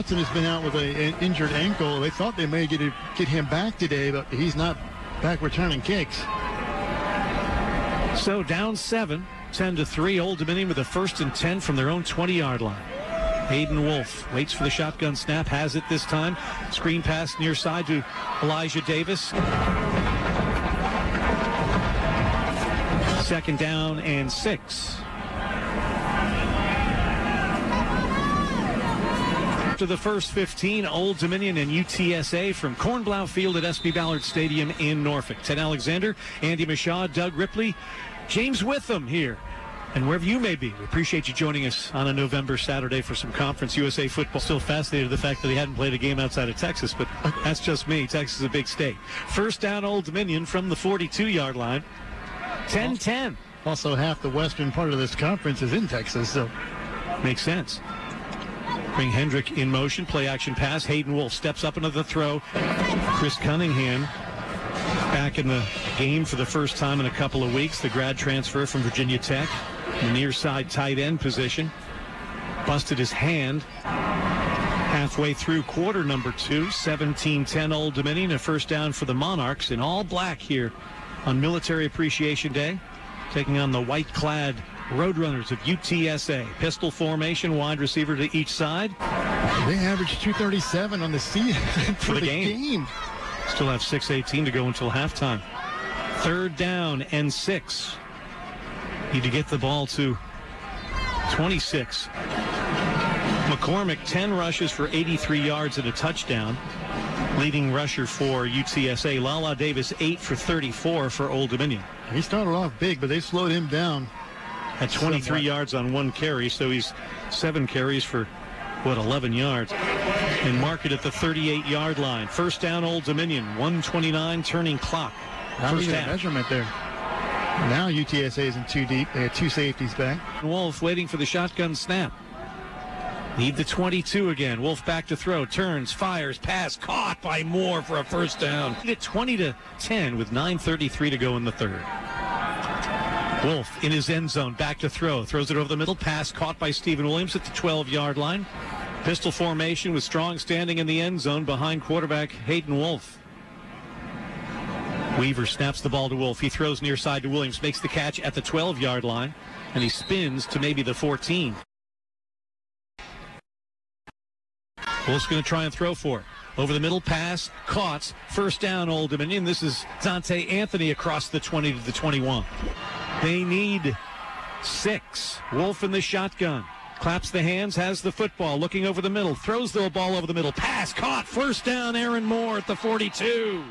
Watson has been out with an injured ankle. They thought they may get, a, get him back today, but he's not back returning kicks. So down seven, 10 to 3. Old Dominion with a first and 10 from their own 20 yard line. Hayden Wolff waits for the shotgun snap, has it this time. Screen pass near side to Elijah Davis. Second down and six. After the first 15, Old Dominion and UTSA from Kornblau Field at SB Ballard Stadium in Norfolk. Ted Alexander, Andy Michaud, Doug Ripley, James Witham here and wherever you may be. We appreciate you joining us on a November Saturday for some Conference USA football. Still fascinated with the fact that he hadn't played a game outside of Texas, but that's just me. Texas is a big state. First down, Old Dominion from the 42 yard line. 10 10. Also, half the western part of this conference is in Texas, so. Makes sense. Bring Hendrick in motion, play action pass. Hayden Wolff steps up another throw. Chris Cunningham back in the game for the first time in a couple of weeks. The grad transfer from Virginia Tech the near side tight end position. Busted his hand halfway through quarter number two. 17-10 Old Dominion. A first down for the Monarchs in all black here on Military Appreciation Day. Taking on the white-clad Roadrunners of UTSA. Pistol formation, wide receiver to each side. They averaged 237 on the season for, for the, the game. game. Still have 6.18 to go until halftime. Third down and six. Need to get the ball to 26. McCormick, 10 rushes for 83 yards and a touchdown. Leading rusher for UTSA. Lala Davis, 8 for 34 for Old Dominion. He started off big, but they slowed him down. At 23 somewhat. yards on one carry, so he's seven carries for, what, 11 yards. And mark it at the 38 yard line. First down, Old Dominion, 129 turning clock. First half. measurement there. Now UTSA is in too deep. They had two safeties back. Wolff waiting for the shotgun snap. Need the 22 again. Wolff back to throw. Turns, fires, pass, caught by Moore for a first down. At 20 to 10 with 9.33 to go in the third. Wolff in his end zone, back to throw. Throws it over the middle. Pass caught by Stephen Williams at the 12 yard line. Pistol formation with Strong standing in the end zone behind quarterback Hayden Wolff. Weaver snaps the ball to Wolff. He throws near side to Williams, makes the catch at the 12 yard line, and he spins to maybe the 14. Wolff's going to try and throw for it. Over the middle pass, caught. First down, Old Dominion. This is Dante Anthony across the 20 to the 21. They need six. Wolff in the shotgun. Claps the hands, has the football, looking over the middle, throws the ball over the middle. Pass caught. First down, Aaron Moore at the 42.